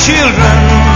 children.